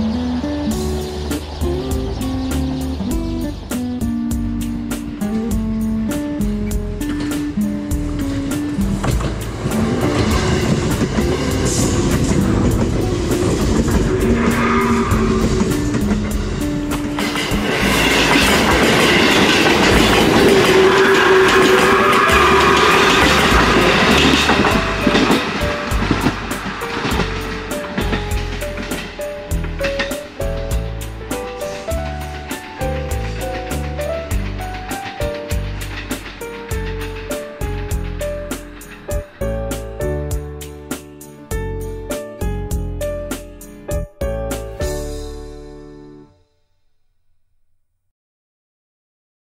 Mm-hmm.